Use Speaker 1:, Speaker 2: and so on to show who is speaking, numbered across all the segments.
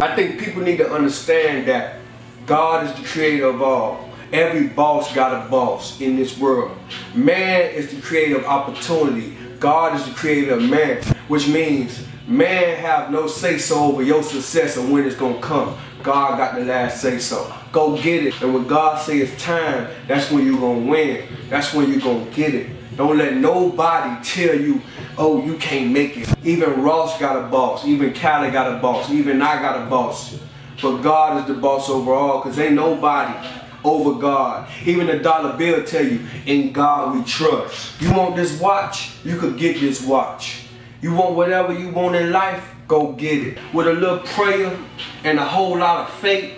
Speaker 1: I think people need to understand that God is the creator of all. Every boss got a boss in this world. Man is the creator of opportunity. God is the creator of man, which means man have no say so over your success and when it's gonna come. God got the last say so. Go get it. And when God say it's time, that's when you're gonna win. That's when you're gonna get it. Don't let nobody tell you, oh, you can't make it. Even Ross got a boss. Even Khaled got a boss. Even I got a boss. But God is the boss overall because ain't nobody over God. Even the dollar bill tell you, in God we trust. You want this watch? You could get this watch. You want whatever you want in life? Go get it. With a little prayer and a whole lot of faith,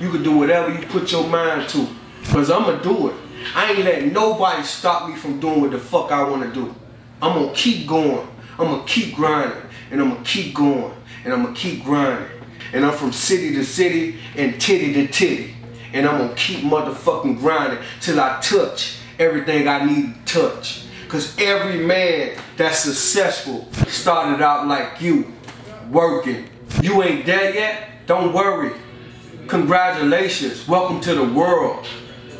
Speaker 1: you can do whatever you put your mind to. Because I'm going to do it. I ain't letting nobody stop me from doing what the fuck I want to do. I'm to keep going. I'm to keep grinding. And I'm to keep going. And I'm to keep grinding. And I'm from city to city and titty to titty. And I'm to keep motherfucking grinding till I touch everything I need to touch. Because every man that's successful started out like you, working. You ain't there yet? Don't worry. Congratulations. Welcome to the world.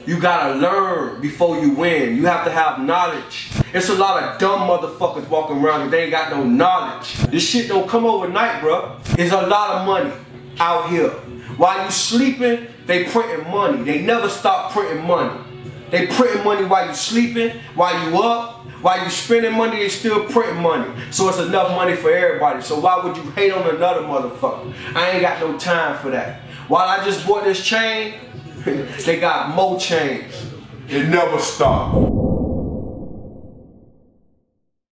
Speaker 1: You gotta learn before you win. You have to have knowledge. It's a lot of dumb motherfuckers walking around and they ain't got no knowledge. This shit don't come overnight, bro. It's a lot of money out here. While you sleeping, they printing money. They never stop printing money. They printing money while you sleeping, while you up, while you spending money, they still printing money. So it's enough money for everybody. So why would you hate on another motherfucker? I ain't got no time for that. While I just bought this chain, they got more chains. It never stopped.